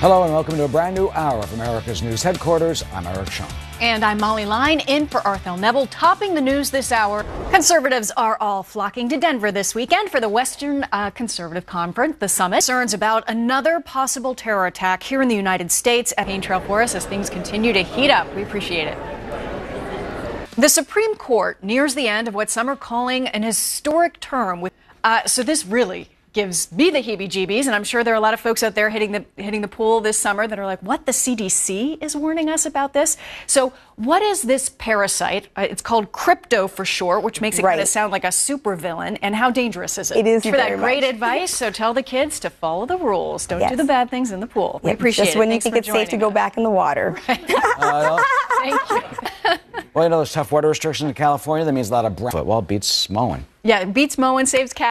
Hello and welcome to a brand new hour of America's News Headquarters. I'm Eric Shawn. And I'm Molly Line in for Arthel Neville. Topping the news this hour, conservatives are all flocking to Denver this weekend for the Western uh, Conservative Conference, the summit. Concerns about another possible terror attack here in the United States at Pain Trail for us as things continue to heat up. We appreciate it. The Supreme Court nears the end of what some are calling an historic term. With uh, so this really gives me the heebie-jeebies, and I'm sure there are a lot of folks out there hitting the hitting the pool this summer that are like, "What? The CDC is warning us about this." So, what is this parasite? Uh, it's called crypto for short, which makes it Right. kind of sound like a supervillain. And how dangerous is it? It is for that great much. advice. So tell the kids to follow the rules. Don't do the bad things in the pool. We Yep, appreciate just it. when you Thanks think it's safe to go us. back in the water. Thank you. Well, you know, there's tough water restrictions in California, that means a lot of brown. Well, it beats mowing. Yeah, it beats mowing, saves cat.